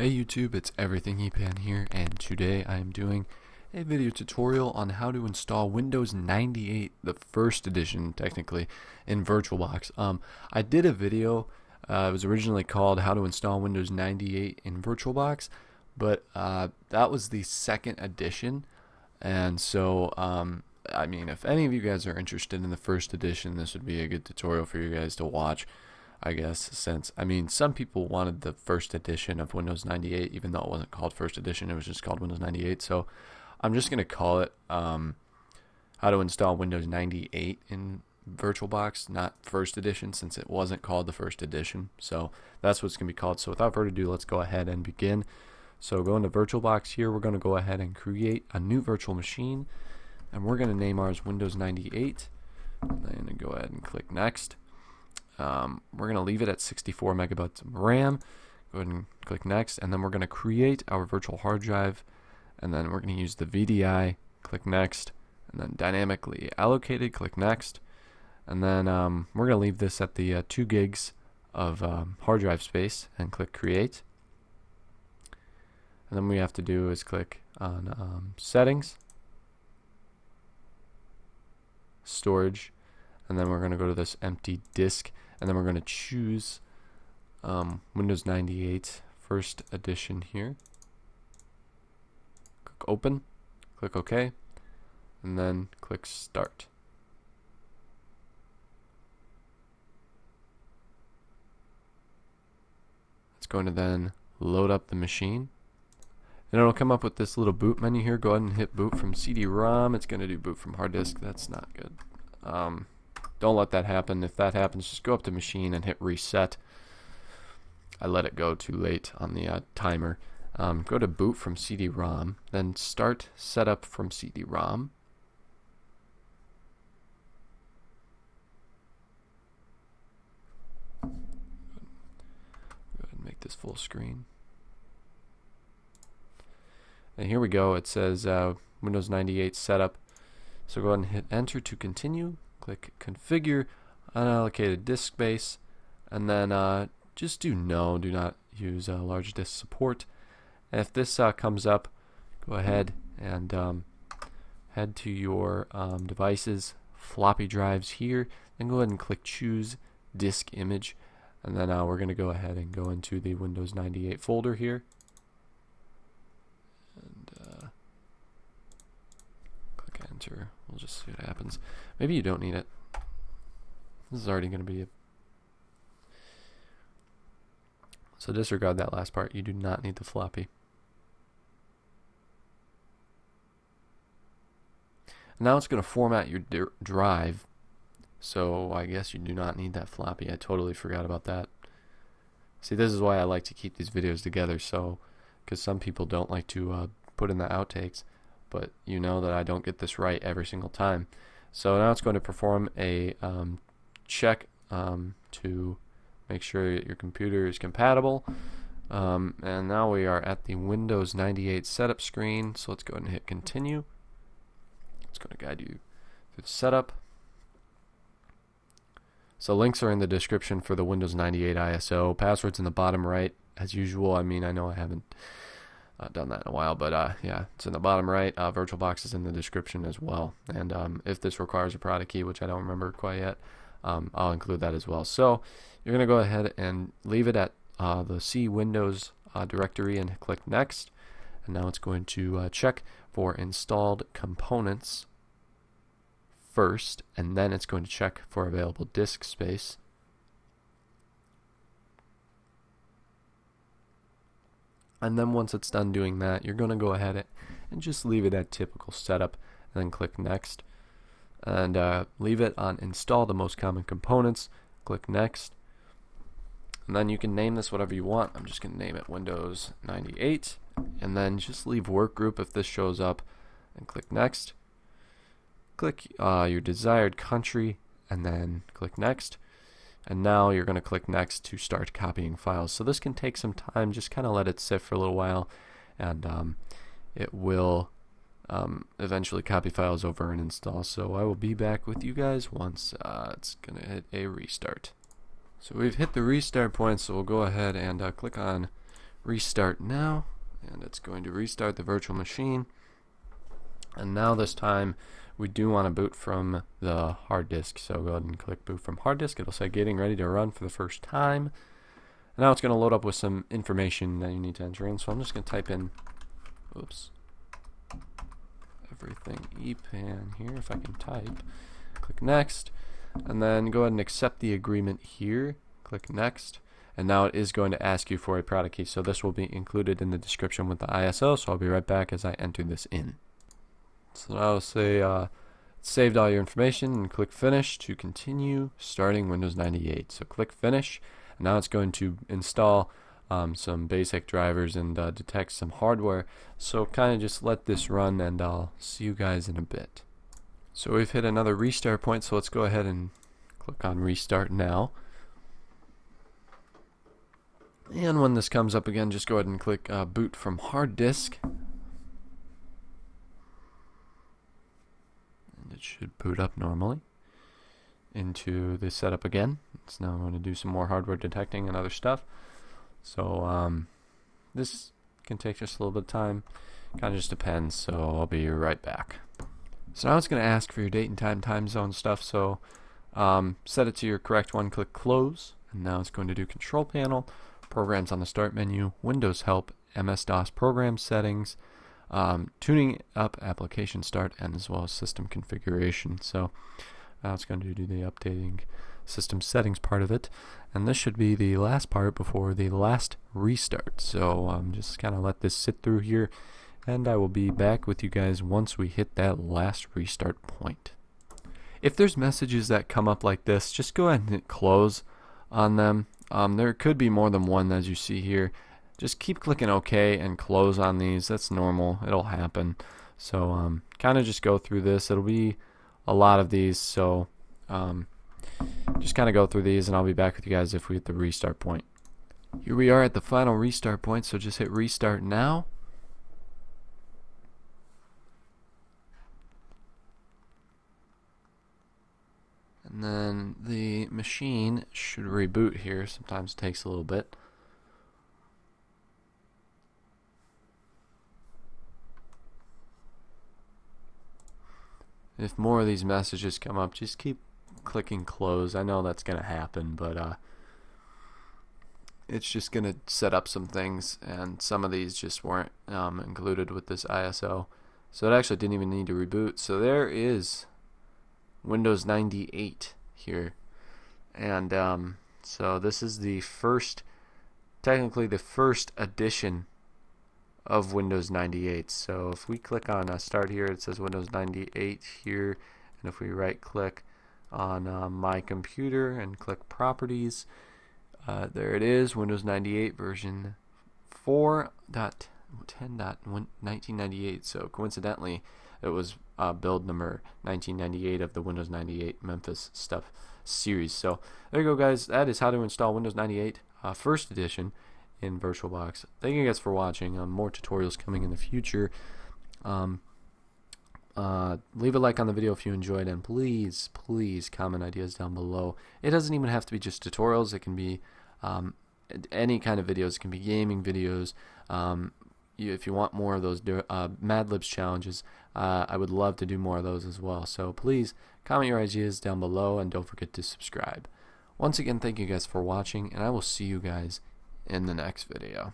Hey YouTube, it's Everything Epan here, and today I am doing a video tutorial on how to install Windows 98, the first edition technically, in VirtualBox. Um, I did a video, uh, it was originally called How to Install Windows 98 in VirtualBox, but uh, that was the second edition, and so um, I mean, if any of you guys are interested in the first edition, this would be a good tutorial for you guys to watch. I guess, since, I mean, some people wanted the first edition of Windows 98, even though it wasn't called first edition, it was just called Windows 98. So I'm just going to call it um, how to install Windows 98 in VirtualBox, not first edition, since it wasn't called the first edition. So that's what it's going to be called. So without further ado, let's go ahead and begin. So go into VirtualBox here, we're going to go ahead and create a new virtual machine, and we're going to name ours Windows 98. And then go ahead and click Next. Um, we're going to leave it at 64 megabytes of RAM. Go ahead and click next, and then we're going to create our virtual hard drive, and then we're going to use the VDI. Click next, and then dynamically allocated. Click next, and then um, we're going to leave this at the uh, two gigs of um, hard drive space, and click create. And then we have to do is click on um, settings, storage, and then we're going to go to this empty disk and then we're going to choose um, Windows 98 first edition here. Click open click OK and then click start. It's going to then load up the machine. And it'll come up with this little boot menu here. Go ahead and hit boot from CD-ROM it's going to do boot from hard disk. That's not good. Um, don't let that happen. If that happens, just go up to machine and hit reset. I let it go too late on the uh, timer. Um, go to boot from CD-ROM, then start setup from CD-ROM. Go ahead and make this full screen. And here we go. It says uh, Windows 98 setup. So go ahead and hit enter to continue click configure unallocated disk space and then uh, just do no do not use uh, large disk support. And if this uh, comes up go ahead and um, head to your um, devices floppy drives here then go ahead and click choose disk image. And then uh, we're going to go ahead and go into the Windows 98 folder here. And uh, click enter we'll just see what happens Maybe you don't need it. This is already going to be a... So disregard that last part. You do not need the floppy. Now it's going to format your drive. So I guess you do not need that floppy. I totally forgot about that. See, this is why I like to keep these videos together. So, because some people don't like to uh, put in the outtakes. But you know that I don't get this right every single time. So now it's going to perform a um, check um, to make sure that your computer is compatible. Um, and now we are at the Windows 98 setup screen. So let's go ahead and hit continue. It's going to guide you through the setup. So links are in the description for the Windows 98 ISO. Passwords in the bottom right, as usual. I mean, I know I haven't uh, done that in a while, but uh, yeah, it's in the bottom right. Uh, VirtualBox is in the description as well. And um, if this requires a product key, which I don't remember quite yet, um, I'll include that as well. So you're going to go ahead and leave it at uh, the C Windows uh, directory and click Next. And now it's going to uh, check for installed components first, and then it's going to check for available disk space. And then once it's done doing that, you're going to go ahead and just leave it at typical setup and then click next. And uh, leave it on install the most common components. Click next. And then you can name this whatever you want. I'm just going to name it Windows 98. And then just leave workgroup if this shows up and click next. Click uh, your desired country and then click next and now you're going to click next to start copying files. So this can take some time, just kind of let it sit for a little while and um, it will um, eventually copy files over and install. So I will be back with you guys once uh, it's going to hit a restart. So we've hit the restart point, so we'll go ahead and uh, click on restart now and it's going to restart the virtual machine and now this time we do want to boot from the hard disk so go ahead and click boot from hard disk. It'll say getting ready to run for the first time. And now it's going to load up with some information that you need to enter in. So I'm just going to type in oops everything epan here if I can type. Click next and then go ahead and accept the agreement here. Click next and now it is going to ask you for a product key. So this will be included in the description with the ISO so I'll be right back as I enter this in so now say uh, saved all your information and click finish to continue starting Windows 98 so click finish and now it's going to install um, some basic drivers and uh, detect some hardware. So kind of just let this run and I'll see you guys in a bit. So we've hit another restart point so let's go ahead and click on restart now. And when this comes up again, just go ahead and click uh, boot from hard disk. It should boot up normally into the setup again. It's now going to do some more hardware detecting and other stuff. So um, this can take just a little bit of time. Kind of just depends, so I'll be right back. So now it's going to ask for your date and time, time zone stuff. So um, set it to your correct one, click close, and now it's going to do control panel. Programs on the Start menu, Windows Help, MS-DOS Program Settings, um, tuning up application start, and as well as system configuration. So now it's going to do the updating system settings part of it. And this should be the last part before the last restart. So um, just kind of let this sit through here. And I will be back with you guys once we hit that last restart point. If there's messages that come up like this, just go ahead and hit close on them um, there could be more than one as you see here. Just keep clicking OK and close on these. That's normal. It'll happen. So um, kind of just go through this. It'll be a lot of these. So um, just kind of go through these and I'll be back with you guys if we hit the restart point. Here we are at the final restart point. So just hit restart now. And then the machine should reboot here. Sometimes it takes a little bit. If more of these messages come up, just keep clicking close. I know that's going to happen, but uh, it's just going to set up some things, and some of these just weren't um, included with this ISO. So it actually didn't even need to reboot. So there is Windows 98 here. And um, so this is the first, technically the first edition of Windows 98. So if we click on uh, start here, it says Windows 98 here. And if we right click on uh, my computer and click properties, uh, there it is, Windows 98 version 4.10.1998. So coincidentally, it was uh, build number 1998 of the Windows 98 Memphis stuff series. So there you go, guys. That is how to install Windows 98 uh, First Edition in VirtualBox. Thank you guys for watching. Um, more tutorials coming in the future. Um, uh, leave a like on the video if you enjoyed, and please, please comment ideas down below. It doesn't even have to be just tutorials. It can be um, any kind of videos. It can be gaming videos. Um, you, if you want more of those uh, Mad Libs challenges, uh, I would love to do more of those as well. So please comment your ideas down below and don't forget to subscribe. Once again, thank you guys for watching, and I will see you guys in the next video.